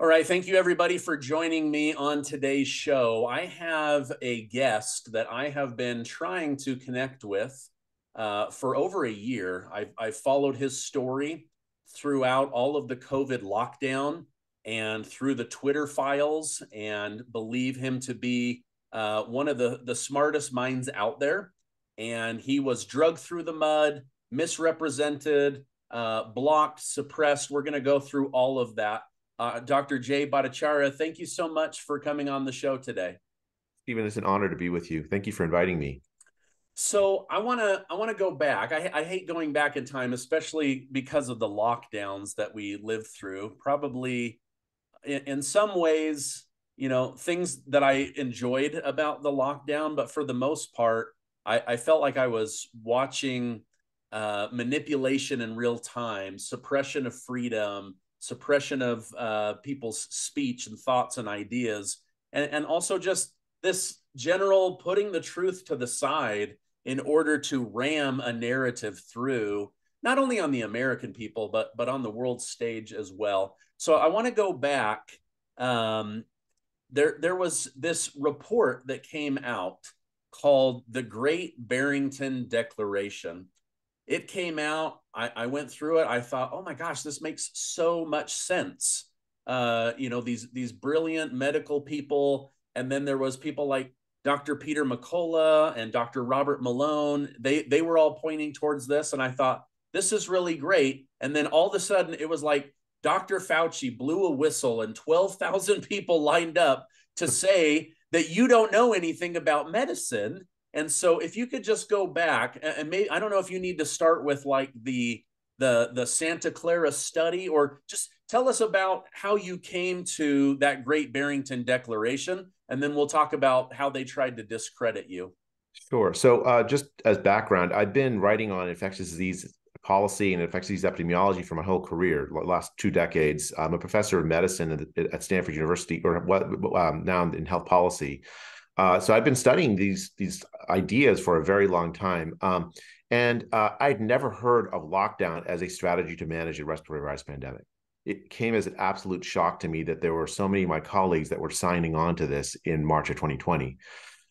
All right. Thank you, everybody, for joining me on today's show. I have a guest that I have been trying to connect with uh, for over a year. I've, I've followed his story throughout all of the COVID lockdown and through the Twitter files, and believe him to be uh, one of the, the smartest minds out there. And he was drugged through the mud, misrepresented, uh, blocked, suppressed. We're going to go through all of that. Uh, Dr. Jay Bhattacharya, thank you so much for coming on the show today. Stephen, it's an honor to be with you. Thank you for inviting me. So I want to I want to go back. I, I hate going back in time, especially because of the lockdowns that we lived through. Probably in, in some ways, you know, things that I enjoyed about the lockdown, but for the most part, I, I felt like I was watching uh, manipulation in real time, suppression of freedom, suppression of uh, people's speech and thoughts and ideas, and, and also just this general putting the truth to the side in order to ram a narrative through not only on the American people but but on the world stage as well. So I want to go back. Um, there there was this report that came out called the Great Barrington Declaration it came out. I, I went through it. I thought, oh my gosh, this makes so much sense. Uh, you know, these these brilliant medical people, and then there was people like Dr. Peter McCullough and Dr. Robert Malone. They they were all pointing towards this, and I thought this is really great. And then all of a sudden, it was like Dr. Fauci blew a whistle, and twelve thousand people lined up to say that you don't know anything about medicine and so if you could just go back and maybe I don't know if you need to start with like the the the Santa Clara study or just tell us about how you came to that great Barrington declaration and then we'll talk about how they tried to discredit you. Sure. So uh, just as background, I've been writing on infectious disease policy and infectious disease epidemiology for my whole career, last two decades. I'm a professor of medicine at Stanford University, or what um, now in health policy. Uh, so I've been studying these these ideas for a very long time, um, and uh, I'd never heard of lockdown as a strategy to manage a respiratory virus pandemic. It came as an absolute shock to me that there were so many of my colleagues that were signing on to this in March of 2020.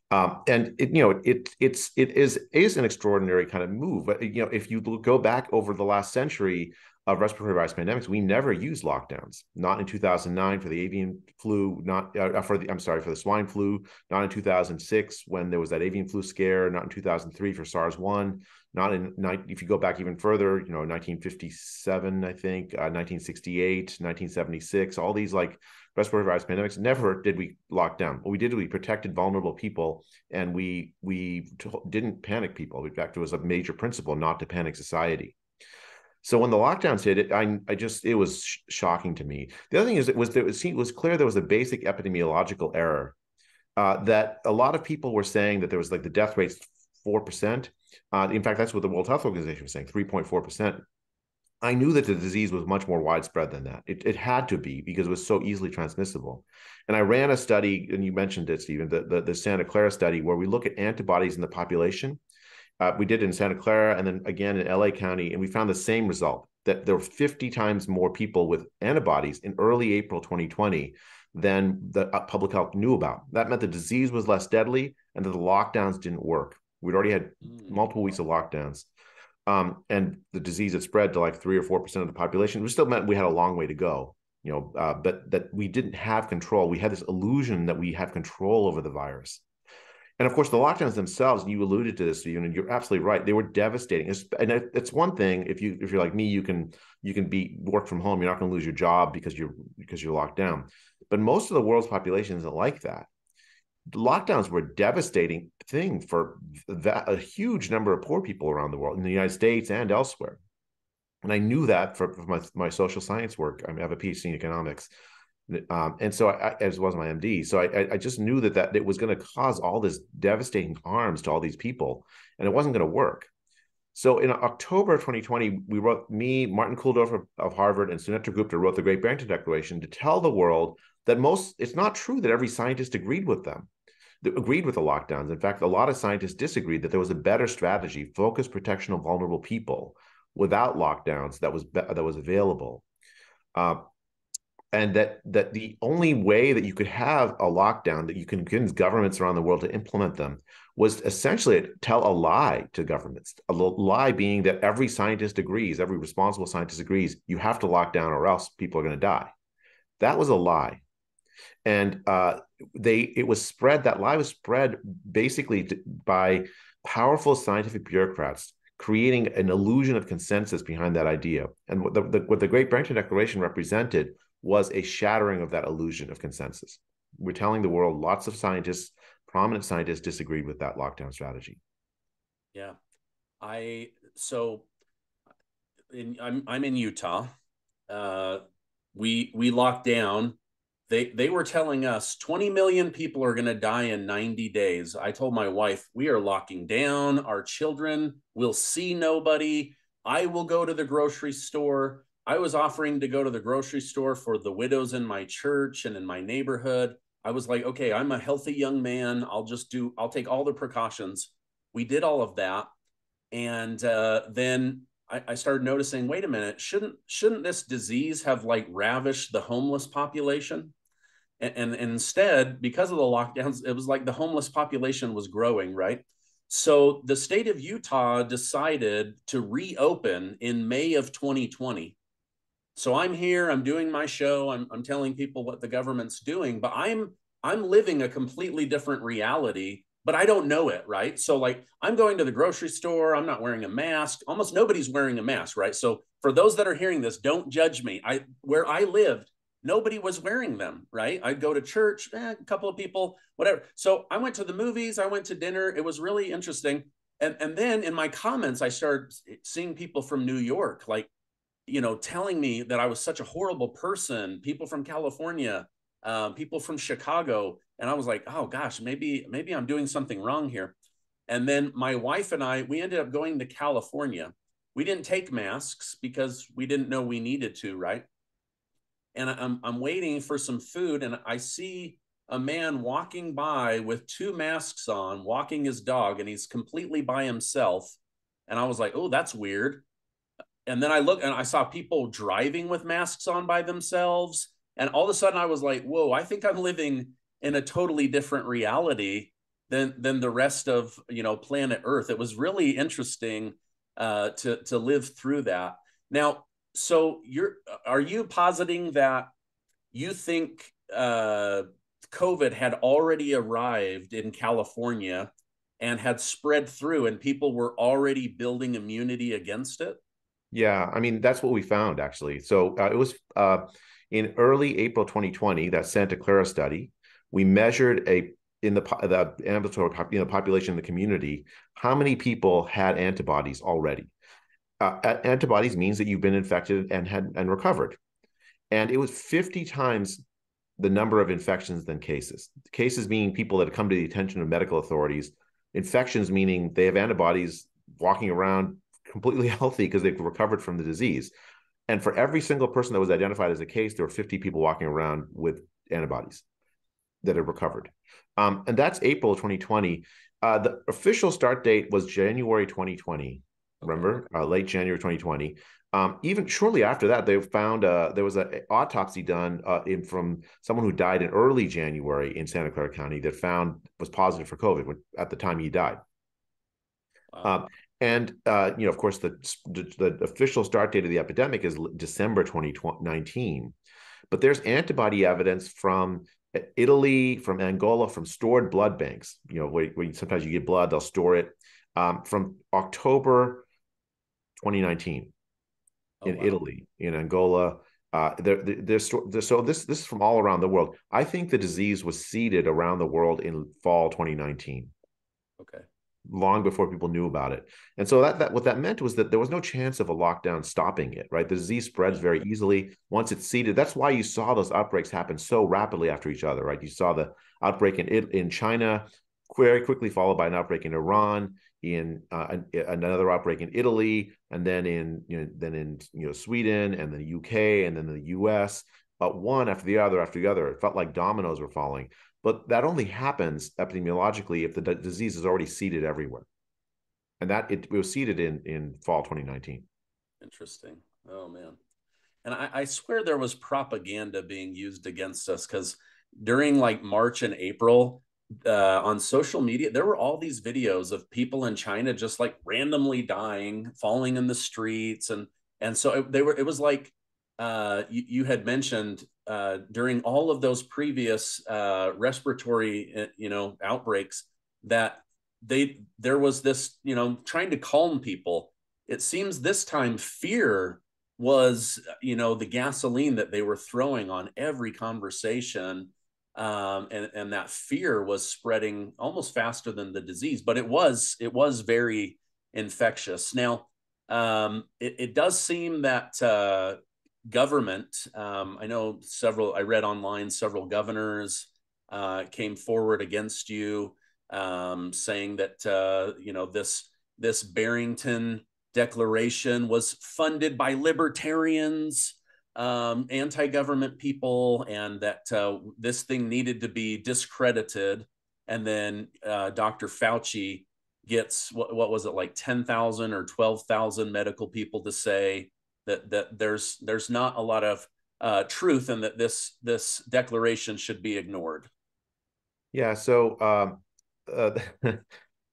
Um, and it, you know, it it's it is is an extraordinary kind of move. But you know, if you go back over the last century, of respiratory virus pandemics, we never used lockdowns. Not in 2009 for the avian flu, not uh, for the I'm sorry for the swine flu, not in 2006 when there was that avian flu scare, not in 2003 for SARS one, not in if you go back even further, you know 1957 I think, uh, 1968, 1976, all these like respiratory virus pandemics. Never did we lock down. What we did, we protected vulnerable people, and we we t- didn't panic people. In fact, it was a major principle not to panic society. So when the lockdowns hit, it I I just it was sh- shocking to me. The other thing is it was there was it was clear there was a basic epidemiological error uh, that a lot of people were saying that there was like the death rate's four percent. Uh, in fact, that's what the World Health Organization was saying, three point four percent. I knew that the disease was much more widespread than that. It, it had to be because it was so easily transmissible. And I ran a study, and you mentioned it, Stephen, the, the, the Santa Clara study, where we look at antibodies in the population uh, we did in Santa Clara and then again in LA County, and we found the same result that there were 50 times more people with antibodies in early April 2020 than the uh, public health knew about. That meant the disease was less deadly and that the lockdowns didn't work. We'd already had mm. multiple weeks of lockdowns. Um, and the disease had spread to like three or four percent of the population. We still meant we had a long way to go, you know, uh, but that we didn't have control. We had this illusion that we have control over the virus. And of course, the lockdowns themselves, you alluded to this, and you're absolutely right. They were devastating. And it's one thing if you if you're like me, you can you can be work from home. You're not going to lose your job because you're because you're locked down. But most of the world's population isn't like that. Lockdowns were a devastating thing for that, a huge number of poor people around the world in the United States and elsewhere. And I knew that for, for my, my social science work. I, have a PhD in economics. Um, and so I, as well as my MD, so I, I just knew that that it was going to cause all this devastating harms to all these people, and it wasn't going to work. So in October of 2020, we wrote me, Martin Kulldorff of Harvard, and Sunetra Gupta wrote the Great Barrington Declaration to tell the world that most it's not true that every scientist agreed with them, agreed with the lockdowns. In fact, a lot of scientists disagreed that there was a better strategy, focused protection of vulnerable people, without lockdowns that was that was available. Uh, and that that the only way that you could have a lockdown that you can convince governments around the world to implement them was essentially tell a lie to governments. A lie being that every scientist agrees every responsible scientist agrees you have to lock down or else people are going to die. That was a lie. And uh, they it was spread that lie was spread basically by powerful scientific bureaucrats creating an illusion of consensus behind that idea. And what the, the what the great barrington declaration represented was a shattering of that illusion of consensus. We're telling the world lots of scientists, prominent scientists, disagreed with that lockdown strategy. Yeah, I so in, I'm I'm in Utah. Uh, we we locked down. They they were telling us 20 million people are going to die in 90 days. I told my wife we are locking down. Our children will see nobody. I will go to the grocery store. I was offering to go to the grocery store for the widows in my church and in my neighborhood. I was like, okay, I'm a healthy young man. I'll just do, I'll take all the precautions. We did all of that. And uh, then I, I started noticing, wait a minute, shouldn't shouldn't this disease have like ravished the homeless population? And, and, and instead, because of the lockdowns, it was like the homeless population was growing, right? So the state of Utah decided to reopen in May of 2020 so I'm here, I'm doing my show, I'm, I'm telling people what the government's doing, but I'm I'm living a completely different reality, but I don't know it, right? So like I'm going to the grocery store, I'm not wearing a mask. Almost nobody's wearing a mask, right? So for those that are hearing this, don't judge me. I where I lived, nobody was wearing them, right? I'd go to church, eh, a couple of people, whatever. So I went to the movies, I went to dinner. It was really interesting. And, and then in my comments, I started seeing people from New York, like you know, telling me that I was such a horrible person, people from California, uh, people from Chicago. And I was like, oh gosh, maybe, maybe I'm doing something wrong here. And then my wife and I, we ended up going to California. We didn't take masks because we didn't know we needed to, right? And I'm, I'm waiting for some food and I see a man walking by with two masks on, walking his dog, and he's completely by himself. And I was like, oh, that's weird and then I look and I saw people driving with masks on by themselves. And all of a sudden I was like, whoa, I think I'm living in a totally different reality than than the rest of you know planet Earth. It was really interesting uh, to to live through that. Now, so you're are you positing that you think uh, COVID had already arrived in California and had spread through, and people were already building immunity against it? Yeah, I mean that's what we found actually. So uh, it was uh, in early April 2020 that Santa Clara study. We measured a in the the ambulatory you know, population in the community how many people had antibodies already. Uh, antibodies means that you've been infected and had and recovered, and it was 50 times the number of infections than cases. Cases meaning people that have come to the attention of medical authorities. Infections meaning they have antibodies walking around completely healthy because they've recovered from the disease. And for every single person that was identified as a case, there were 50 people walking around with antibodies that had recovered. Um, and that's April 2020. Uh, the official start date was January 2020. Remember, uh, late January 2020. Um, even shortly after that, they found uh, there was an autopsy done uh, in, from someone who died in early January in Santa Clara County that found was positive for COVID at the time he died. Wow. Um, and uh, you know, of course, the, the official start date of the epidemic is December 2019, but there's antibody evidence from uh, Italy, from Angola, from stored blood banks. You know, where, where sometimes you get blood, they'll store it um, from October 2019 oh, in wow. Italy, in Angola. Uh, there, there's, there's, so this this is from all around the world. I think the disease was seeded around the world in fall 2019. Okay long before people knew about it. And so that, that what that meant was that there was no chance of a lockdown stopping it, right? The disease spreads very easily once it's seeded. That's why you saw those outbreaks happen so rapidly after each other, right? You saw the outbreak in in China very quickly followed by an outbreak in Iran, in uh, another outbreak in Italy, and then in you know then in you know Sweden and the UK and then the US. But one after the other after the other. It felt like dominoes were falling. But that only happens epidemiologically if the d- disease is already seeded everywhere. And that it, it was seeded in in fall 2019. Interesting. Oh man. and I, I swear there was propaganda being used against us because during like March and April, uh, on social media, there were all these videos of people in China just like randomly dying, falling in the streets, and and so it, they were. It was like uh, you, you, had mentioned uh, during all of those previous uh, respiratory, uh, you know, outbreaks that they there was this, you know, trying to calm people. It seems this time fear was, you know, the gasoline that they were throwing on every conversation um, and and that fear was spreading almost faster than the disease. But it was it was very infectious. Now, um, it, it, does seem that uh, government. Um, I know several. I read online several governors uh, came forward against you, um, saying that uh, you know this this Barrington Declaration was funded by libertarians um, anti-government people and that uh, this thing needed to be discredited and then uh, dr fauci gets what, what was it like 10,000 or 12,000 medical people to say that that there's there's not a lot of uh, truth and that this this declaration should be ignored yeah so um, uh,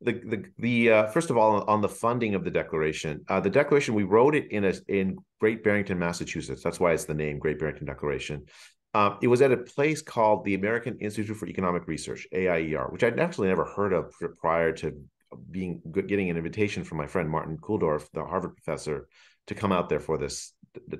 the the the uh, first of all on the funding of the declaration uh, the declaration we wrote it in a in Great Barrington, Massachusetts. That's why it's the name Great Barrington Declaration. Um, it was at a place called the American Institute for Economic Research (AIER), which I'd actually never heard of prior to being getting an invitation from my friend Martin Kulldorff, the Harvard professor, to come out there for this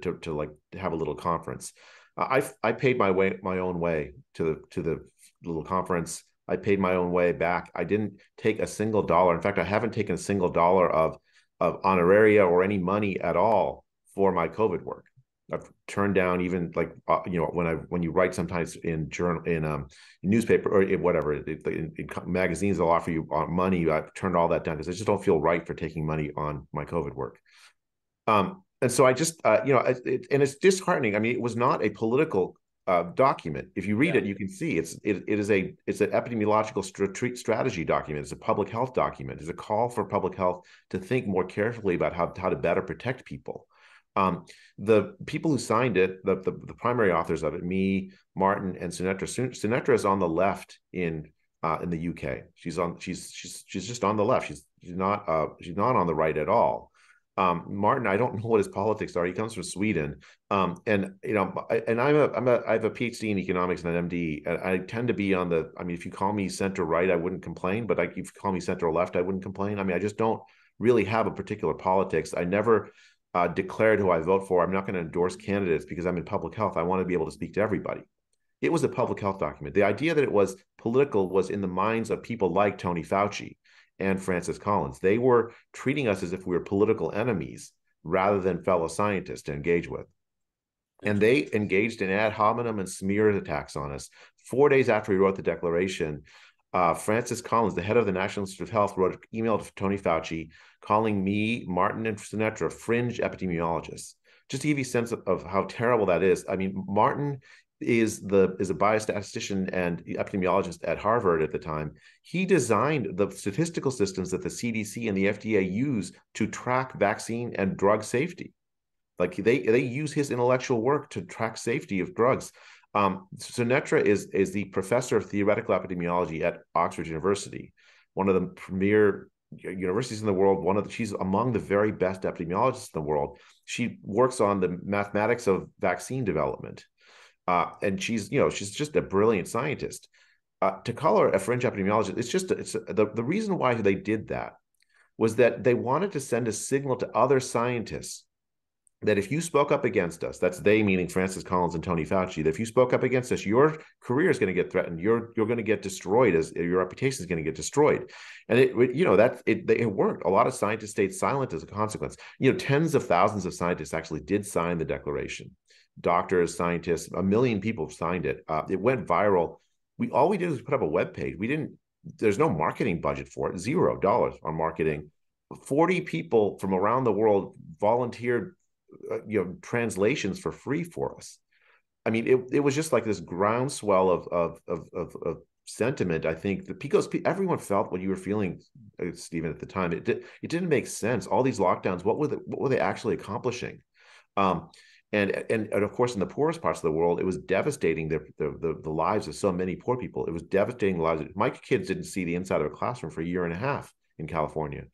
to, to like have a little conference. I I paid my way my own way to the to the little conference. I paid my own way back. I didn't take a single dollar. In fact, I haven't taken a single dollar of of honoraria or any money at all for my COVID work. I've turned down even like uh, you know when I when you write sometimes in journal in um newspaper or whatever in, in, in magazines they'll offer you uh, money. I've turned all that down because I just don't feel right for taking money on my COVID work. Um, and so I just uh, you know it, it, and it's disheartening. I mean, it was not a political uh, document. If you read yeah. it, you can see it's it, it is a it's an epidemiological st- strategy document. It's a public health document. It's a call for public health to think more carefully about how how to better protect people. Um, the people who signed it, the, the, the primary authors of it, me, Martin, and Sunetra. Sunetra is on the left in uh, in the UK. She's on she's she's she's just on the left. She's she's not uh, she's not on the right at all. Um, Martin, I don't know what his politics are. He comes from Sweden, um, and you know, I, and I'm a I'm a I have a PhD in economics and an MD. And I tend to be on the. I mean, if you call me center right, I wouldn't complain. But I, if you call me center left, I wouldn't complain. I mean, I just don't really have a particular politics. I never uh, declared who I vote for. I'm not going to endorse candidates because I'm in public health. I want to be able to speak to everybody. It was a public health document. The idea that it was political was in the minds of people like Tony Fauci and Francis Collins. They were treating us as if we were political enemies rather than fellow scientists to engage with. And they engaged in ad hominem and smear attacks on us. Four days after we wrote the declaration, uh, Francis Collins, the head of the National Institute of Health, wrote an email to Tony Fauci calling me, Martin, and Sunetra fringe epidemiologists. Just to give you a sense of, of how terrible that is. I mean, Martin is the is a biostatistician and epidemiologist at Harvard at the time. He designed the statistical systems that the CDC and the FDA use to track vaccine and drug safety. Like they they use his intellectual work to track safety of drugs. Um, Sunetra is is the professor of theoretical epidemiology at Oxford University, one of the premier universities in the world. One of the, she's among the very best epidemiologists in the world. She works on the mathematics of vaccine development, uh, and she's you know she's just a brilliant scientist. Uh, to call her a fringe epidemiologist, it's just it's the the reason why they did that was that they wanted to send a signal to other scientists that if you spoke up against us, that's they meaning Francis Collins and Tony Fauci, that if you spoke up against us, your career is going to get threatened. You're you're going to get destroyed as your reputation is going to get destroyed. And it, you know, that it it worked. A lot of scientists stayed silent as a consequence. You know, tens of thousands of scientists actually did sign the declaration. Doctors, scientists, a million people signed it. Uh, it went viral. We all we did was put up a web page. We didn't. There's no marketing budget for it. Zero dollars on marketing. 40 people from around the world volunteered uh, you know translations for free for us. I mean, it, it was just like this groundswell of of of of, of sentiment. I think the because everyone felt what you were feeling, uh, Stephen, at the time. It did, it didn't make sense. All these lockdowns, what were the, what were they actually accomplishing? Um, and, and and of course in the poorest parts of the world it was devastating the, the the, lives of so many poor people. It was devastating the lives of, my kids didn't see the inside of a classroom for a year and a half in california.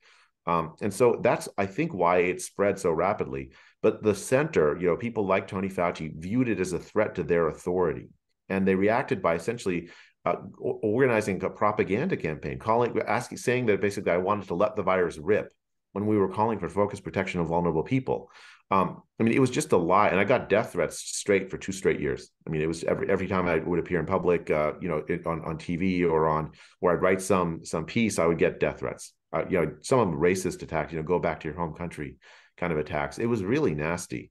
Um, and so that's i think why it spread so rapidly. But the center you know people like tony fauci viewed it as a threat to their authority. And they reacted by essentially uh, organizing a propaganda campaign calling asking saying that basically i wanted to let the virus rip when we were calling for focused protection of vulnerable people um, I mean, it was just a lie, and I got death threats straight for two straight years. I mean, it was every every time I would appear in public, uh, you know, it, on on TV or on where I'd write some some piece, I would get death threats. Uh, you know, some of them racist attacks. You know, go back to your home country, kind of attacks. It was really nasty.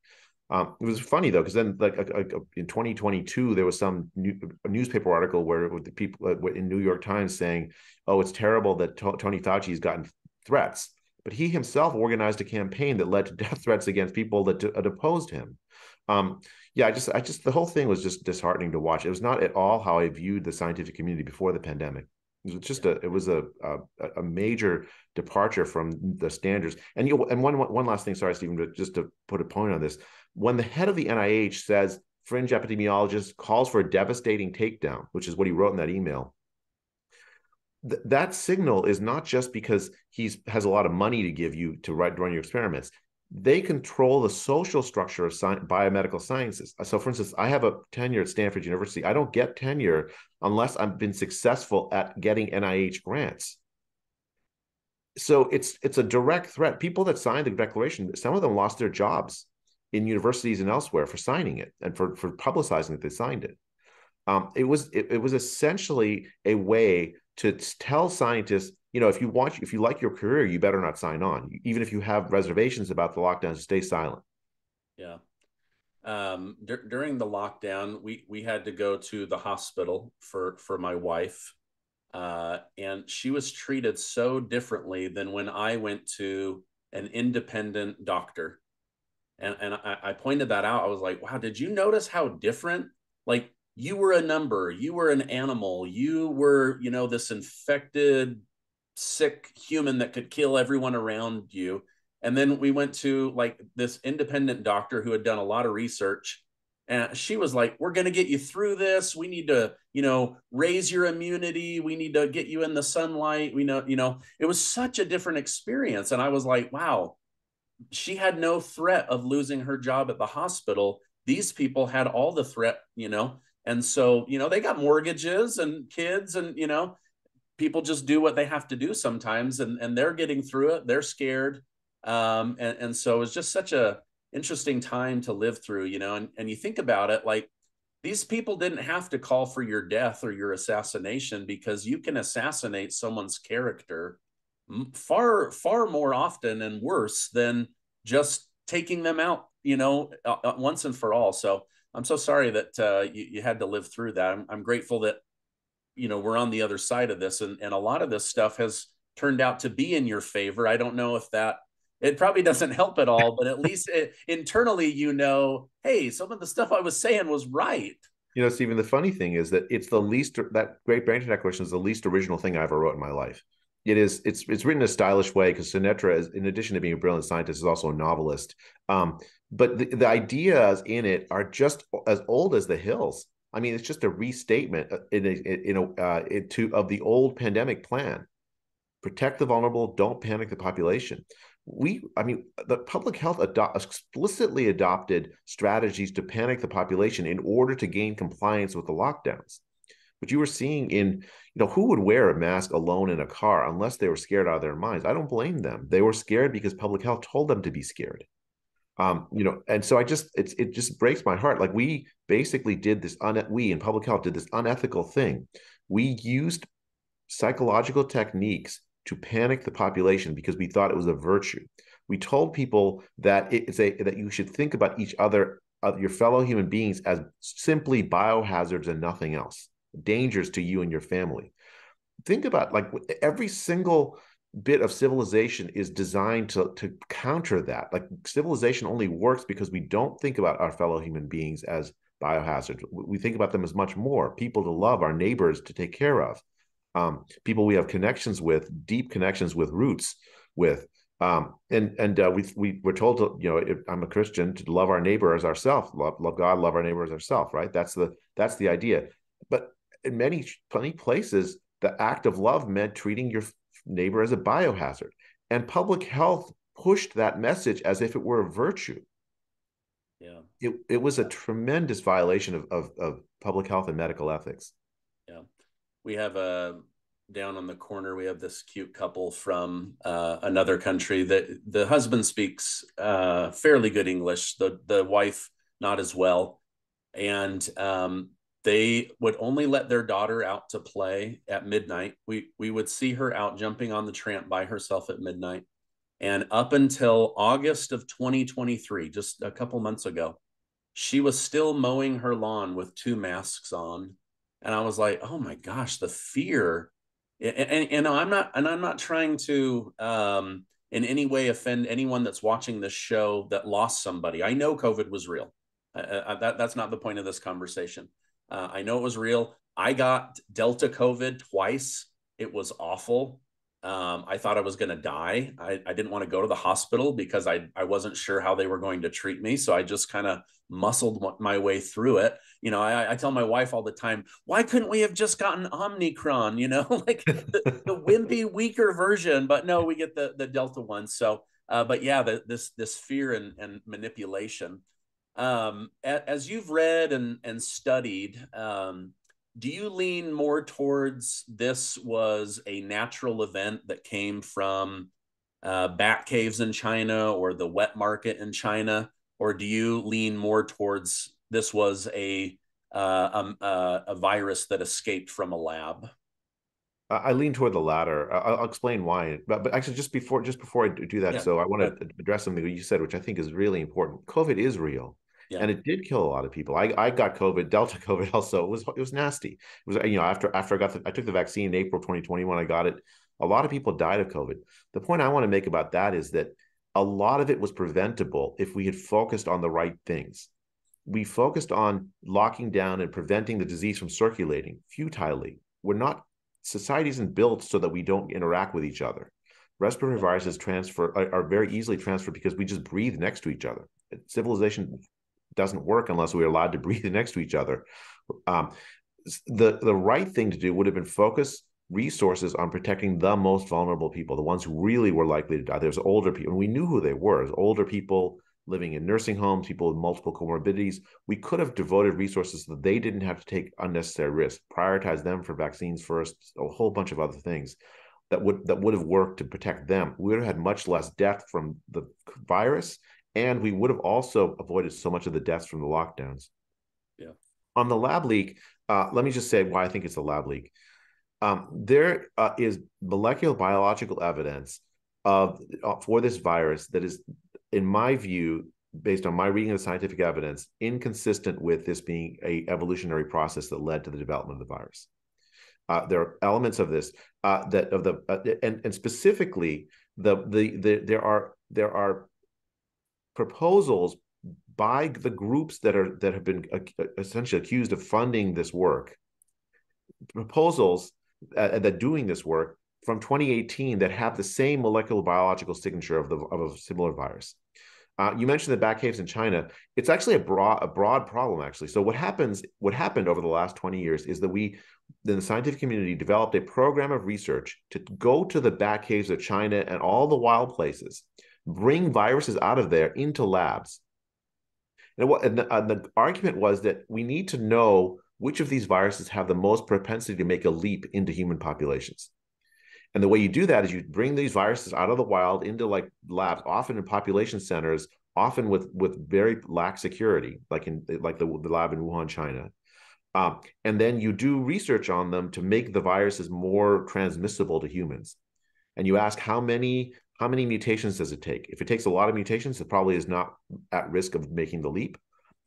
Um, it was funny though, because then like in 2022, there was some new, newspaper article where the people uh, in New York Times saying, "Oh, it's terrible that T- Tony Fauci's gotten threats." But he himself organized a campaign that led to death threats against people that, that opposed him. Um, yeah, I just, I just, the whole thing was just disheartening to watch. It was not at all how I viewed the scientific community before the pandemic. It was just a, it was a, a, a major departure from the standards. And you, and one, one last thing, sorry, Stephen, just to put a point on this, when the head of the NIH says fringe epidemiologist calls for a devastating takedown, which is what he wrote in that email, th- that signal is not just because he's has a lot of money to give you to write run your experiments. They control the social structure of sci- biomedical sciences. So for instance i have a tenure at stanford university. I don't get tenure unless i've been successful at getting nih grants. So it's it's a direct threat. People that signed the declaration some of them lost their jobs in universities and elsewhere for signing it and for for publicizing that they signed it. Um, it was it, it was essentially a way to tell scientists, you know, if you want, if you like your career, you better not sign on, even if you have reservations about the lockdown, stay silent. Yeah. Um, d- during the lockdown, we we had to go to the hospital for for my wife, uh, and she was treated so differently than when I went to an independent doctor. And and I, I pointed that out. I was like, wow, did you notice how different? Like you were a number you were an animal you were you know this infected sick human that could kill everyone around you. And then we went to like this independent doctor who had done a lot of research and she was like we're going to get you through this. We need to you know raise your immunity. We need to get you in the sunlight. We know you know. It was such a different experience and i was like wow. She had no threat of losing her job at the hospital. These people had all the threat you know and so, you know, they got mortgages and kids and, you know, people just do what they have to do sometimes and, and they're getting through it. They're scared. Um, and, and so it's just such a interesting time to live through, you know, and, and you think about it like these people didn't have to call for your death or your assassination because you can assassinate someone's character far, far more often and worse than just taking them out, you know, uh, once and for all. So, I'm so sorry that uh, you, you, had to live through that. I'm, I'm, grateful that you know we're on the other side of this, and, and a lot of this stuff has turned out to be in your favor. I don't know if that it probably doesn't help at all, but at least it, internally, you know, hey, some of the stuff I was saying was right. You know, Stephen, the funny thing is that it's the least that Great Barrington Declaration is the least original thing I ever wrote in my life. It is it's it's written in a stylish way because Sunetra, is, in addition to being a brilliant scientist, is also a novelist. Um, but the, the ideas in it are just as old as the hills. I mean, it's just a restatement uh, in a, in a uh, into of the old pandemic plan. Protect the vulnerable. Don't panic the population. We, I mean, the public health explicitly adopted strategies to panic the population in order to gain compliance with the lockdowns. But you were seeing in, you know, who would wear a mask alone in a car unless they were scared out of their minds? I don't blame them. They were scared because public health told them to be scared um, you know, and so I just it's it just breaks my heart. Like we basically did this un we in public health did this unethical thing. We used psychological techniques to panic the population because we thought it was a virtue. We told people that it's a that you should think about each other, uh, your fellow human beings, as simply biohazards and nothing else, dangers to you and your family. Think about like every single bit of civilization is designed to to counter that. Like civilization only works because we don't think about our fellow human beings as biohazards. We think about them as much more people to love, our neighbors to take care of, um, people we have connections with, deep connections with, roots with. Um, and and uh, we we we're told to you know if I'm a Christian to love our neighbor as ourselves, love love God, love our neighbor as ourselves, right? That's the that's the idea. But in many many places, the act of love meant treating your neighbor as a biohazard, and public health pushed that message as if it were a virtue. Yeah, it it was a tremendous violation of of, of public health and medical ethics. Yeah, we have a down on the corner we have this cute couple from uh, another country that the husband speaks uh, fairly good english the the wife not as well. And um, they would only let their daughter out to play at midnight we we would see her out jumping on the tramp by herself at midnight and up until august of 2023 just a couple months ago she was still mowing her lawn with two masks on and i was like oh my gosh the fear and, and, and I'm not and I'm not trying to um, in any way offend anyone that's watching this show that lost somebody. I know COVID was real. Uh, that that's not the point of this conversation. Uh, I know it was real. I got Delta COVID twice. It was awful. Um, I thought I was going to die. I, I didn't want to go to the hospital because I, I wasn't sure how they were going to treat me. So I just kind of muscled my way through it. You know, I, I, tell my wife all the time, why couldn't we have just gotten Omicron, you know, like the, the, wimpy, weaker version, but no, we get the, the Delta one. So, uh, but yeah, the, this, this fear and, and manipulation, um, as you've read and, and studied, um, do you lean more towards this was a natural event that came from uh, bat caves in China or the wet market in China, or do you lean more towards this was a uh, um, uh, a virus that escaped from a lab? I lean toward the latter. I'll, explain why. But, but actually, just before just before I do that, yeah. so I want to address something that you said, which I think is really important. COVID is real. Yeah. And it did kill a lot of people. I, I got COVID, Delta COVID also. It was it was nasty. It was you know after after I got the, I took the vaccine in April 2020 when I got it. A lot of people died of COVID. The point I want to make about that is that a lot of it was preventable if we had focused on the right things. We focused on locking down and preventing the disease from circulating futilely. We're not society isn't built so that we don't interact with each other. Respiratory viruses transfer are, are very easily transferred because we just breathe next to each other. Civilization doesn't work unless we're allowed to breathe next to each other. Um, the the right thing to do would have been focus resources on protecting the most vulnerable people, the ones who really were likely to die. There's older people, and we knew who they were. There's older people living in nursing homes, people with multiple comorbidities. We could have devoted resources so that they didn't have to take unnecessary risks, prioritize them for vaccines first, a whole bunch of other things that would that would have worked to protect them. We would have had much less death from the virus and we would have also avoided so much of the deaths from the lockdowns. Yeah. On the lab leak, uh, let me just say why I think it's a lab leak. Um, there uh, is molecular biological evidence of uh, for this virus that is, in my view, based on my reading of the scientific evidence, inconsistent with this being a evolutionary process that led to the development of the virus. Uh, there are elements of this uh, that of the uh, and and specifically the, the the there are there are proposals by the groups that are that have been essentially accused of funding this work proposals uh, that doing this work from 2018 that have the same molecular biological signature of the of a similar virus uh, you mentioned the bat caves in China. It's actually a broad, a broad problem, actually. So what happens, what happened over the last 20 years is that we, in the scientific community, developed a program of research to go to the bat caves of China and all the wild places bring viruses out of there into labs. And, what, and the, uh, the argument was that we need to know which of these viruses have the most propensity to make a leap into human populations. And the way you do that is you bring these viruses out of the wild into like labs, often in population centers, often with with very lax security, like in like the, the lab in Wuhan, China. Um, and then you do research on them to make the viruses more transmissible to humans. And you ask how many how many mutations does it take? If it takes a lot of mutations, it probably is not at risk of making the leap.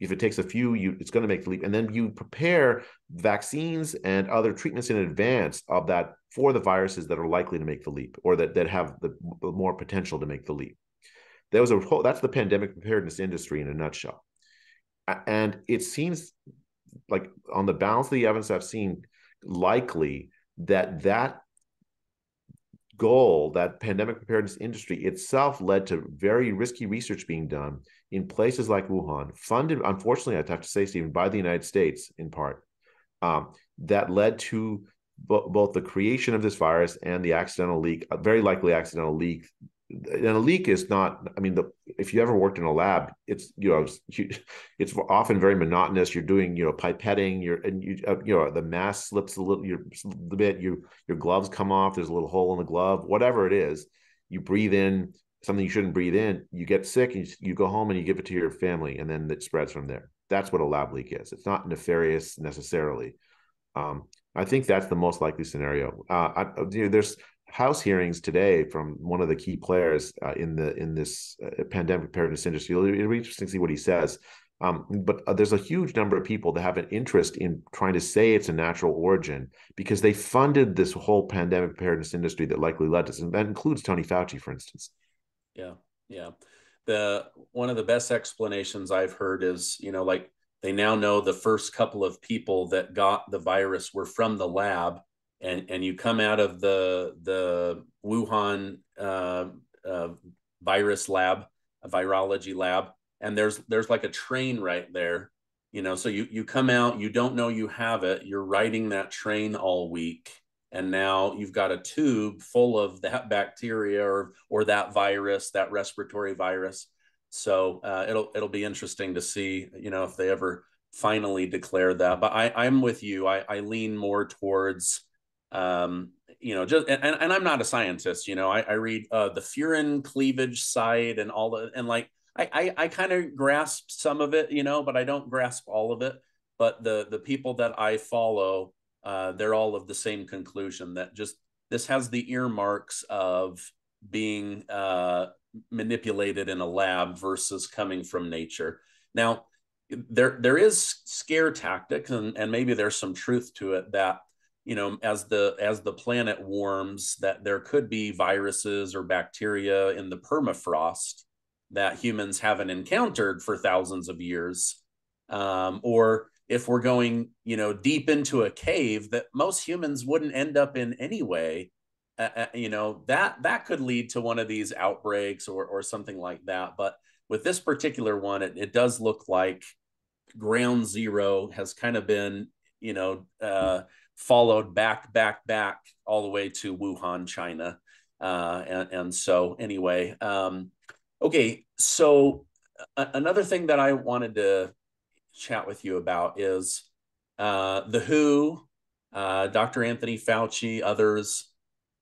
If it takes a few, you it's going to make the leap. And then you prepare vaccines and other treatments in advance of that for the viruses that are likely to make the leap or that, that have the, more potential to make the leap. There was a whole, that's the pandemic preparedness industry in a nutshell. And it seems like on the balance of the evidence I've seen, likely that that goal, that pandemic preparedness industry itself led to very risky research being done in places like Wuhan, funded, unfortunately, I have to say, Stephen, by the United States in part, um, that led to bo- both the creation of this virus and the accidental leak, a very likely accidental leak and a leak is not i mean the if you ever worked in a lab it's you know it's often very monotonous. You're doing you know pipetting you're and you uh, you know the mask slips a little you're the bit you your gloves come off there's a little hole in the glove whatever it is you breathe in something you shouldn't breathe in you get sick and you, you go home and you give it to your family and then it spreads from there. That's what a lab leak is. It's not nefarious necessarily. Um, I think that's the most likely scenario. Uh, I, you know, there's House hearings today from one of the key players uh, in the in this uh, pandemic preparedness industry. It'll, it'll, be interesting to see what he says. Um, but uh, there's a huge number of people that have an interest in trying to say it's a natural origin because they funded this whole pandemic preparedness industry that likely led to this, and that includes Tony Fauci, for instance. Yeah, yeah. The one of the best explanations I've heard is, you know, like they now know the first couple of people that got the virus were from the lab and and you come out of the the Wuhan uh, uh, virus lab, a virology lab, and there's there's like a train right there, you know. So you you come out, you don't know you have it. You're riding that train all week, and now you've got a tube full of that bacteria or or that virus, that respiratory virus. So uh, it'll it'll be interesting to see, you know, if they ever finally declare that. But I I'm with you. I I lean more towards um, you know, just and, and I'm not a scientist, you know, I, I read uh, the furin cleavage site and all the and like I I, I kind of grasp some of it, you know, but I don't grasp all of it. But the the people that I follow, uh, they're all of the same conclusion that just this has the earmarks of being uh, manipulated in a lab versus coming from nature. Now, there there is scare tactics, and and maybe there's some truth to it that you know as the as the planet warms that there could be viruses or bacteria in the permafrost that humans haven't encountered for thousands of years. Um, or if we're going you know deep into a cave that most humans wouldn't end up in anyway uh, uh, you know that that could lead to one of these outbreaks or or something like that. But with this particular one it, it does look like ground zero has kind of been you know uh, followed back, back, back all the way to Wuhan, China. Uh, and, and so, anyway, um, okay. So, a- another thing that I wanted to chat with you about is uh, the WHO, uh, Dr. Anthony Fauci, others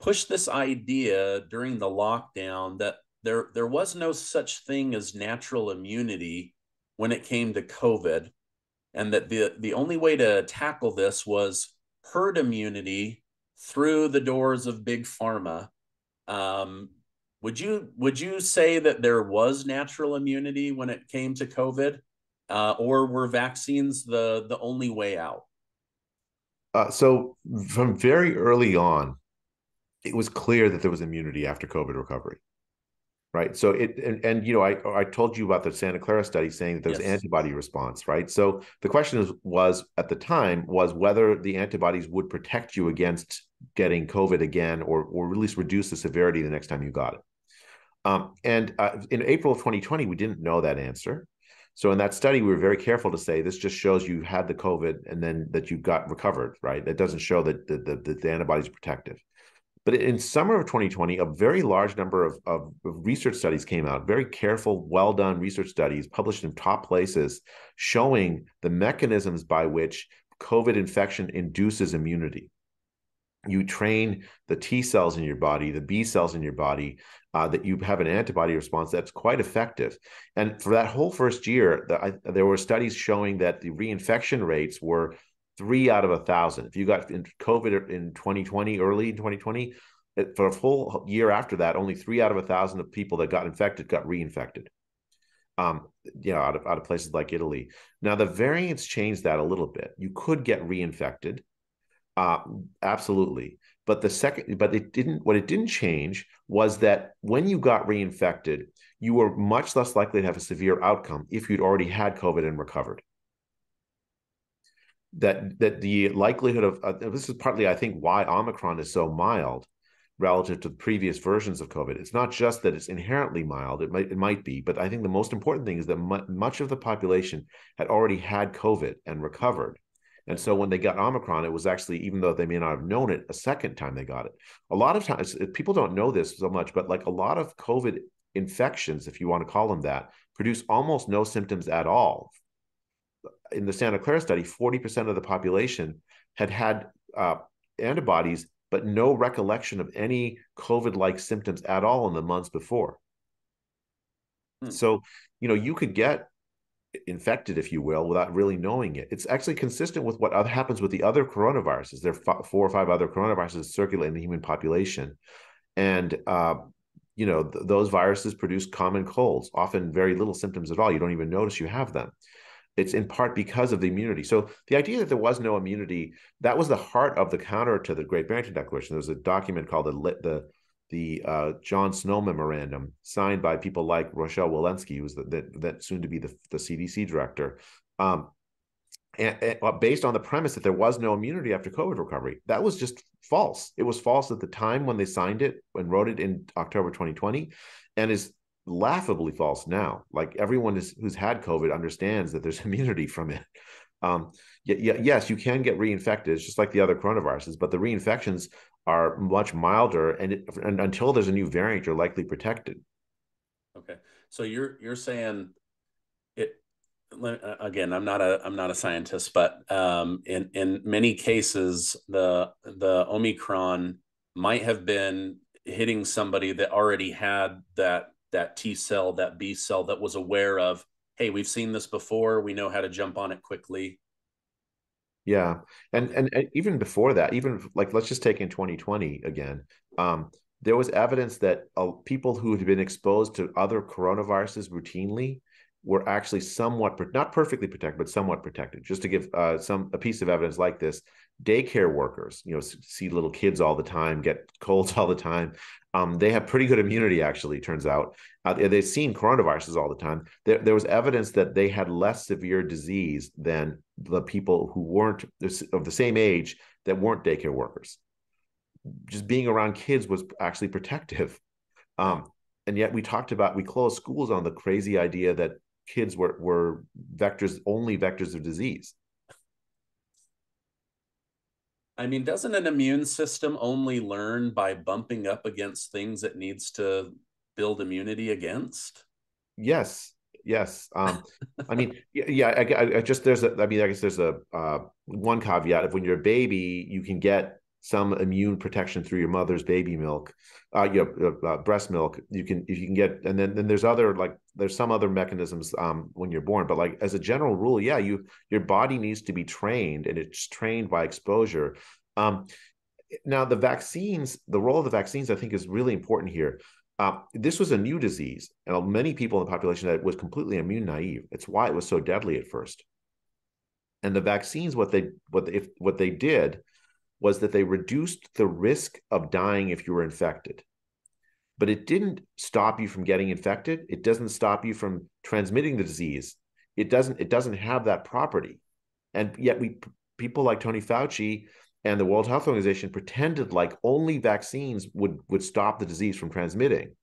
pushed this idea during the lockdown that there there was no such thing as natural immunity when it came to COVID, and that the the only way to tackle this was herd immunity through the doors of big pharma. Um, would you would you say that there was natural immunity when it came to COVID, uh, or were vaccines the the only way out? Uh, so from very early on, it was clear that there was immunity after COVID recovery right? So it and, and, you know i i told you about the santa clara study saying that there's yes. antibody response right? So the question is, was at the time was whether the antibodies would protect you against getting covid again or or at least reduce the severity the next time you got it. Um, and uh, in april of 2020 we didn't know that answer. So in that study we were very careful to say this just shows you had the covid and then that you got recovered right? It doesn't show that the, the, the antibodies protective but in summer of 2020, a very large number of, of, research studies came out, very careful, well done research studies published in top places showing the mechanisms by which COVID infection induces immunity. You train the T cells in your body, the B cells in your body, uh, that you have an antibody response that's quite effective. And for that whole first year, the, I, there were studies showing that the reinfection rates were three out of a thousand. If you got in COVID in 2020, early in 2020, for a full year after that, only three out of a thousand of people that got infected got reinfected. Um, you know, out of out of places like Italy. Now the variants changed that a little bit. You could get reinfected, uh, absolutely. But the second, but it didn't. What it didn't change was that when you got reinfected, you were much less likely to have a severe outcome if you'd already had COVID and recovered that that the likelihood of uh, this is partly I think why Omicron is so mild relative to the previous versions of COVID. It's not just that it's inherently mild; it might it might be, but I think the most important thing is that mu- much of the population had already had COVID and recovered. And so when they got Omicron, it was actually, even though they may not have known it, a second time they got it. A lot of times, people don't know this so much, but like a lot of COVID infections, if you want to call them that, produce almost no symptoms at all. In the Santa Clara study, 40% of the population had had uh, antibodies, but no recollection of any COVID like symptoms at all in the months before. Hmm. So, you know, you could get infected, if you will, without really knowing it. It's actually consistent with what happens with the other coronaviruses. There are four or five other coronaviruses circulate in the human population. And, uh, you know, th- those viruses produce common colds, often very little symptoms at all. You don't even notice you have them. It's in part because of the immunity. So the idea that there was no immunity, that was the heart of the counter to the Great Barrington Declaration. There was a document called the, the the uh, John Snow memorandum signed by people like Rochelle Walensky, the, that, that soon to be the, the CDC director, um, and, and, uh, based on the premise that there was no immunity after COVID recovery. That was just false. It was false at the time when they signed it and wrote it in October 2020, and is laughably false now. Like everyone is, who's had COVID understands that there's immunity from it. Um, yes, you can get reinfected. It's just like the other coronaviruses, but the reinfections are much milder, and, it, and until there's a new variant, you're likely protected. Okay, so you're you're saying it again. I'm not a I'm not a scientist, but um, in in many cases, the the Omicron might have been hitting somebody that already had that that T cell, that B cell that was aware of, hey, we've seen this before. We know how to jump on it quickly. Yeah, and, and and even before that, even like let's just take in 2020 again. Um, there was evidence that uh, people who had been exposed to other coronaviruses routinely were actually somewhat not perfectly protected, but somewhat protected. Just to give uh, some a piece of evidence like this, daycare workers, you know, see little kids all the time, get colds all the time. Um, they have pretty good immunity, actually. Turns out uh, they've seen coronaviruses all the time. There, there was evidence that they had less severe disease than the people who weren't of the same age that weren't daycare workers. Just being around kids was actually protective. Um, and yet we talked about we closed schools on the crazy idea that kids were were vectors only vectors of disease I mean, doesn't an immune system only learn by bumping up against things it needs to build immunity against? Yes, yes. Um, I mean, yeah. I, I, just there's a. I mean, I guess there's a uh, one caveat of when you're a baby, you can get some immune protection through your mother's baby milk, uh, you know, uh, uh, breast milk. You can if you can get, and then then there's other like there's some other mechanisms um, when you're born, but like as a general rule, yeah, you your body needs to be trained, and it's trained by exposure. Um, now the vaccines, the role of the vaccines, I think, is really important here. Uh, this was a new disease, and many people in the population that was completely immune naive. It's why it was so deadly at first. And the vaccines, what they what they, if, what they did was that they reduced the risk of dying if you were infected. But it didn't stop you from getting infected. It doesn't stop you from transmitting the disease. It doesn't. It doesn't have that property. And yet, we people like Tony Fauci and the World Health Organization pretended like only vaccines would would stop the disease from transmitting,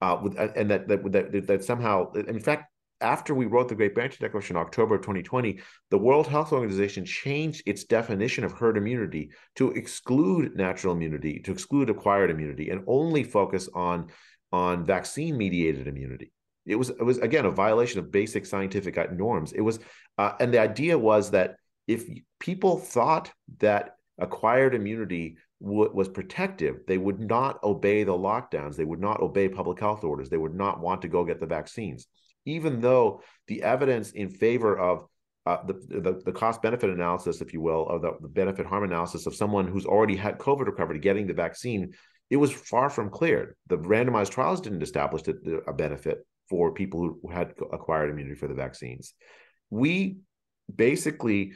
uh, with, and that, that that that somehow, in fact, after we wrote the Great Barrington Declaration in October of 2020, the World Health Organization changed its definition of herd immunity to exclude natural immunity, to exclude acquired immunity, and only focus on on vaccine mediated immunity. It was it was again a violation of basic scientific norms. It was, uh, and the idea was that if people thought that acquired immunity w- was protective, they would not obey the lockdowns. They would not obey public health orders. They would not want to go get the vaccines, even though the evidence in favor of uh, the, the, the cost benefit analysis, if you will, of the, the benefit harm analysis of someone who's already had COVID recovery getting the vaccine, it was far from clear. The randomized trials didn't establish a benefit for people who had acquired immunity for the vaccines. We basically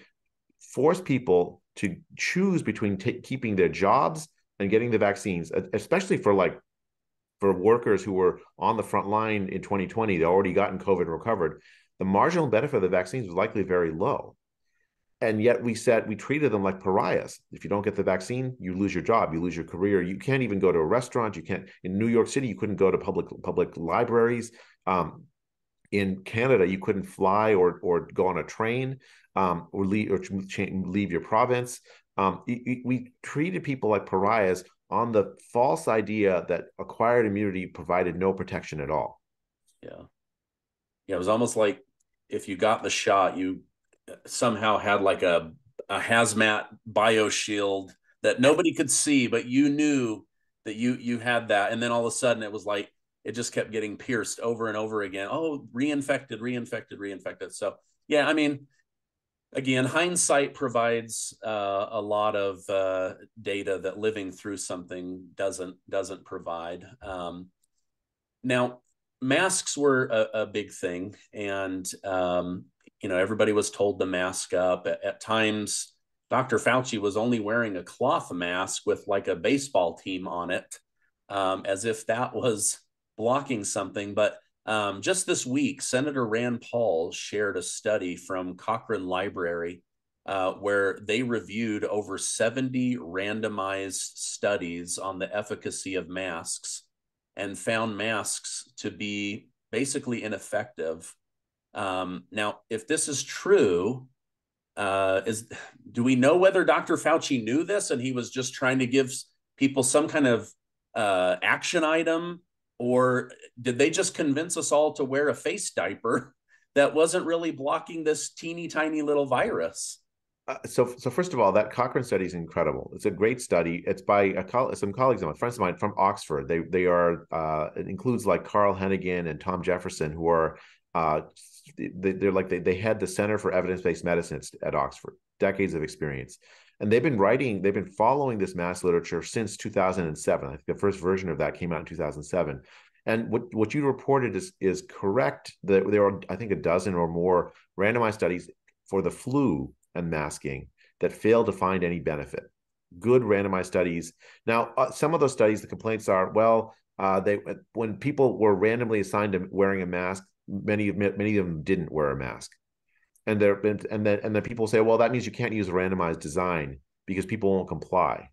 force people to choose between t- keeping their jobs and getting the vaccines, especially for like for workers who were on the front line in 2020, they already gotten COVID and recovered. The marginal benefit of the vaccines was likely very low. and yet we said we treated them like pariahs. If you don't get the vaccine, you lose your job, you lose your career. You can't even go to a restaurant. You can't in New York City. You couldn't go to public public libraries. Um, in Canada, you couldn't fly or or go on a train um, or leave or leave your province. Um, we treated people like pariahs on the false idea that acquired immunity provided no protection at all. Yeah, yeah, it was almost like if you got the shot, you uh, somehow had like a a hazmat bio shield that nobody could see, but you knew that you you had that, and then all of a sudden it was like it just kept getting pierced over and over again. Oh, reinfected, reinfected, reinfected. So yeah, I mean, again, hindsight provides uh, a lot of uh, data that living through something doesn't doesn't provide. Um, now, masks were a, a big thing, and um, you know everybody was told to mask up. At, at, times, Dr. Fauci was only wearing a cloth mask with like a baseball team on it, um, as if that was blocking something. But um, just this week, Senator Rand Paul shared a study from Cochrane Library uh, where they reviewed over 70 randomized studies on the efficacy of masks and found masks to be basically ineffective. Um, now, if this is true, uh, is do we know whether Dr. Fauci knew this and he was just trying to give people some kind of uh, action item or did they just convince us all to wear a face diaper that wasn't really blocking this teeny tiny little virus? Uh, so, so first of all, that Cochrane study is incredible. It's a great study. It's by a, some colleagues of mine, friends of mine from Oxford. They they are uh, it includes like Carl Heneghan and Tom Jefferson, who are uh, they, are like they they had the Center for Evidence Based Medicine at Oxford, decades of experience, and they've been writing, they've been following this mass literature since 2007. I think the first version of that came out in 2007. And what, what you reported is is correct. That there are, I think, a dozen or more randomized studies for the flu and masking that failed to find any benefit. Good randomized studies. Now, uh, some of those studies, the complaints are, well, uh, they when people were randomly assigned to wearing a mask, many many of them didn't wear a mask and there and then and then people say, well, that means you can't use a randomized design because people won't comply.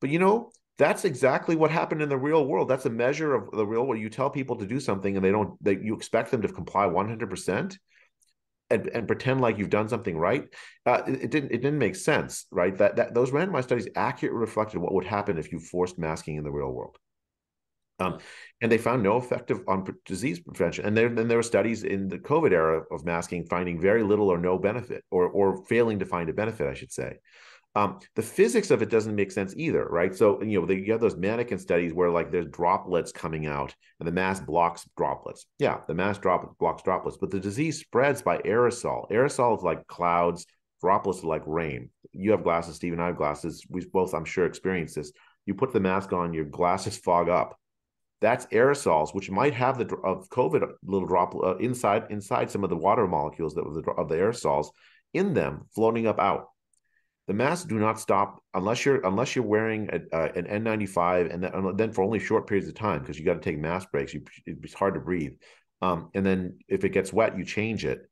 But you know, that's exactly what happened in the real world. That's a measure of the real world. You tell people to do something and they don't, they, you expect them to comply 100% and, and pretend like you've done something right. Uh, it, it, didn't, it didn't make sense, right? That, that those randomized studies accurately reflected what would happen if you forced masking in the real world. Um, and they found no effective on disease prevention. And then there were studies in the COVID era of masking finding very little or no benefit, or or failing to find a benefit, I should say. Um, the physics of it doesn't make sense either, right? So you know, the, you have those mannequin studies where like there's droplets coming out, and the mask blocks droplets. Yeah, the mask drop blocks droplets, but the disease spreads by aerosol. Aerosol is like clouds, droplets are like rain. You have glasses, Steve, and I have glasses. We both, I'm sure, experience this. You put the mask on, your glasses fog up that's aerosols, which might have the of COVID little drop uh, inside inside some of the water molecules that of the, of the aerosols in them floating up out. The masks do not stop unless you're unless you're wearing a, uh, an N95 and then, then, for only short periods of time because you got to take mask breaks. You, it's hard to breathe. Um, and then if it gets wet, you change it.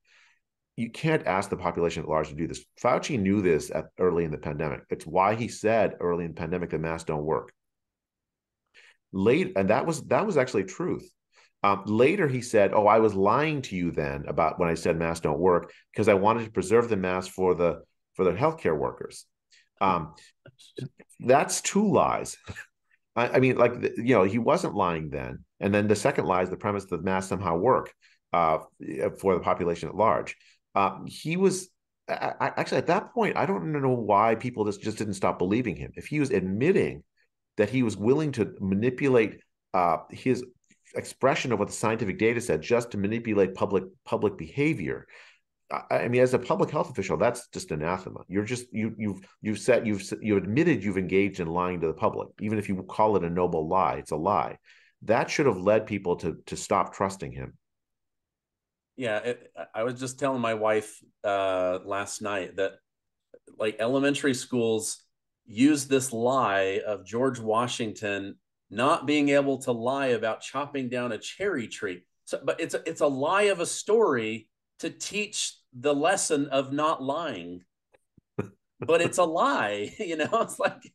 You can't ask the population at large to do this. Fauci knew this at, early in the pandemic. It's why he said early in the pandemic that masks don't work late and that was that was actually truth. Um, later he said oh i was lying to you then about when i said masks don't work because i wanted to preserve the mask for the for the healthcare workers. Um, that's two lies. I, I, mean like you know he wasn't lying then and then the second lie is the premise that masks somehow work uh, for the population at large. Uh, he was I, actually at that point i don't know why people just, just didn't stop believing him. If he was admitting that he was willing to manipulate uh, his expression of what the scientific data said just to manipulate public public behavior. I, mean, as a public health official, that's just anathema. You're just you you've you've said you've you admitted you've engaged in lying to the public, even if you call it a noble lie. It's a lie. That should have led people to to stop trusting him. Yeah, it, I was just telling my wife uh, last night that like elementary schools use this lie of George Washington not being able to lie about chopping down a cherry tree. So, but it's a, it's a lie of a story to teach the lesson of not lying. but it's a lie. You know, it's like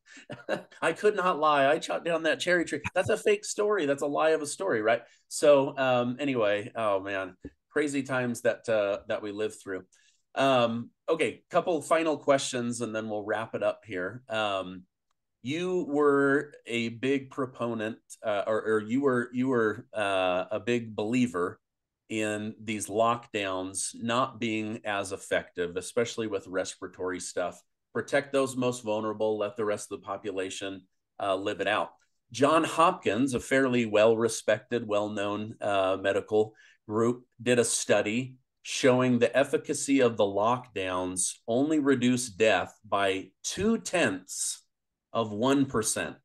I could not lie. I chopped down that cherry tree. That's a fake story. That's a lie of a story, right? So um, anyway, oh man, crazy times that uh, that we live through. Um, okay, couple final questions, and then we'll wrap it up here. Um, you were a big proponent, uh, or, or, you were you were uh, a big believer in these lockdowns not being as effective, especially with respiratory stuff. Protect those most vulnerable, let the rest of the population uh, live it out. John Hopkins, a fairly well respected, well known uh, medical group, did a study showing the efficacy of the lockdowns only reduced death by two tenths of 1%.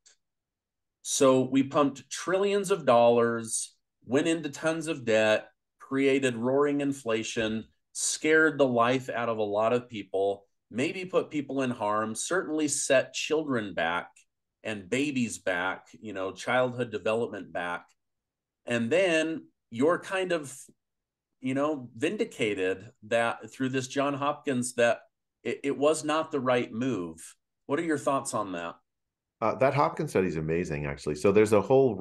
So we pumped trillions of dollars, went into tons of debt, created roaring inflation, scared the life out of a lot of people, maybe put people in harm, certainly set children back and babies back, you know, childhood development back. And then you're kind of, you know, vindicated that through this John Hopkins that it, it was not the right move. What are your thoughts on that? Uh, that Hopkins study is amazing, actually. So there's a whole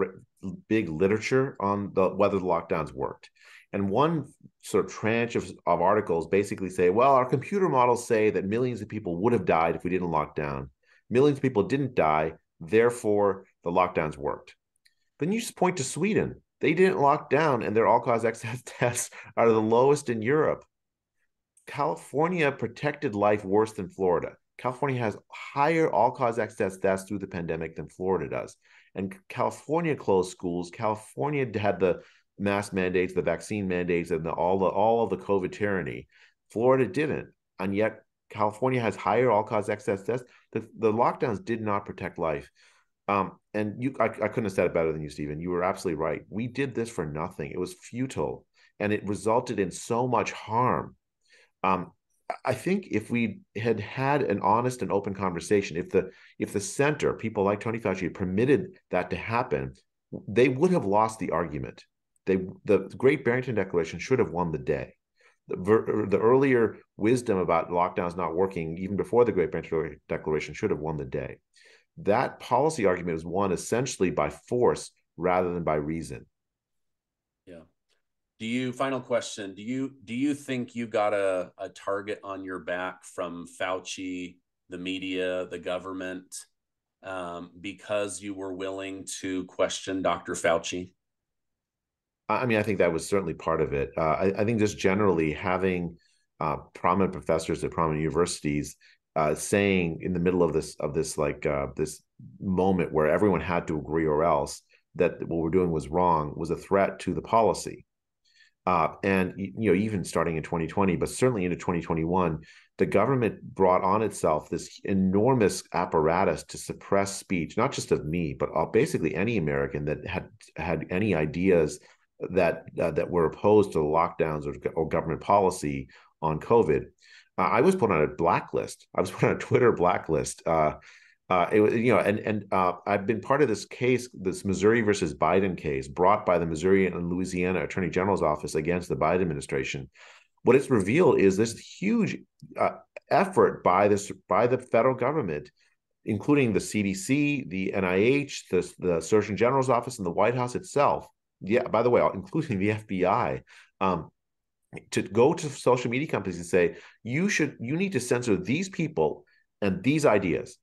big literature on the whether the lockdowns worked. And one sort of tranche of, of articles basically say, well, our computer models say that millions of people would have died if we didn't lock down. Millions of people didn't die, therefore the lockdowns worked. Then you just point to Sweden. They didn't lock down, and their all-cause excess deaths are the lowest in Europe. California protected life worse than Florida. California has higher all-cause excess deaths through the pandemic than Florida does. And California closed schools. California had the mask mandates, the vaccine mandates, and the, all the all of the COVID tyranny. Florida didn't, and yet California has higher all-cause excess deaths. The, the lockdowns did not protect life. Um, and you, I, I couldn't have said it better than you, Stephen. You were absolutely right. We did this for nothing. It was futile, and it resulted in so much harm. Um, I think if we had had an honest and open conversation, if the if the center, people like Tony Fauci, permitted that to happen, they would have lost the argument. They the Great Barrington Declaration should have won the day. The, the earlier wisdom about lockdowns not working, even before the Great Barrington Declaration, should have won the day. That policy argument is won essentially by force rather than by reason. Yeah. Do you final question? Do you do you think you got a, a target on your back from Fauci, the media, the government, um, because you were willing to question Dr. Fauci? I mean, I think that was certainly part of it. Uh, I, I, think just generally having uh, prominent professors at prominent universities uh, saying in the middle of this of this like uh, this moment where everyone had to agree or else that what we're doing was wrong was a threat to the policy. Uh, and you know, even starting in 2020, but certainly into 2021, the government brought on itself this enormous apparatus to suppress speech, not just of me, but basically any American that had had any ideas that uh, that were opposed to the lockdowns or, or government policy on COVID. Uh, I was put on a blacklist. I was put on a Twitter blacklist. Uh, uh it was, you know, and and uh, I've been part of this case, this Missouri versus Biden case, brought by the Missouri and Louisiana Attorney General's office against the Biden administration. What it's revealed is this huge uh, effort by this by the federal government including the CDC, the NIH, the, the Surgeon General's office, and the White House itself, yeah, by the way, including the FBI, um, to go to social media companies and say, you should, you need to censor these people and these ideas.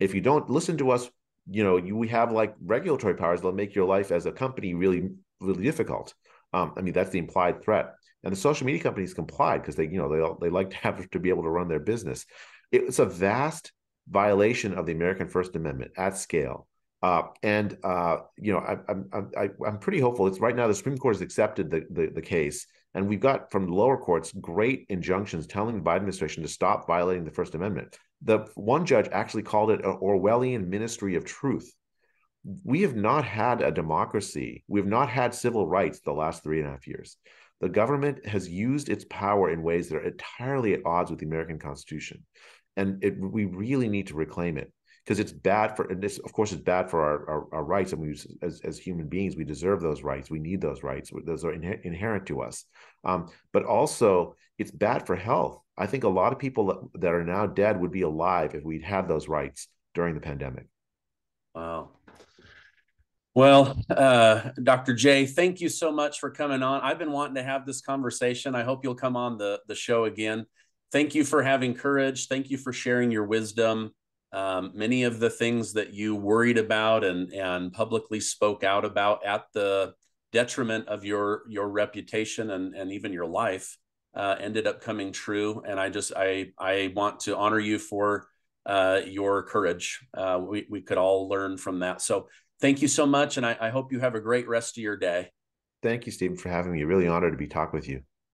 If you don't listen to us, you know, you, we have like regulatory powers that'll make your life as a company really, really difficult. Um, I mean, that's the implied threat. And the social media companies complied because they, you know, they they like to have to be able to run their business. It's a vast violation of the American First Amendment at scale. Uh, and uh, you know, I, I'm I, I'm pretty hopeful. It's right now the Supreme Court has accepted the, the, the case, and we've got from the lower courts great injunctions telling the Biden administration to stop violating the First Amendment. The one judge actually called it an Orwellian ministry of truth. We have not had a democracy. We have not had civil rights the last three and a half years. The government has used its power in ways that are entirely at odds with the American Constitution, and it, we really need to reclaim it because it's bad for and this of course it's bad for our, our, our, rights and we as, as human beings we deserve those rights we need those rights those are inher- inherent to us um, but also it's bad for health i think a lot of people that, are now dead would be alive if we'd had those rights during the pandemic wow well, uh, Dr. Jay, thank you so much for coming on. I've been wanting to have this conversation. I hope you'll come on the, the show again. Thank you for having courage. Thank you for sharing your wisdom. Um, many of the things that you worried about and, and publicly spoke out about at the detriment of your your reputation and, and even your life uh, ended up coming true. And I just I I want to honor you for uh, your courage. Uh, we we could all learn from that. So thank you so much. And I, I hope you have a great rest of your day. Thank you, Stephen, for having me. Really honored to be talking with you.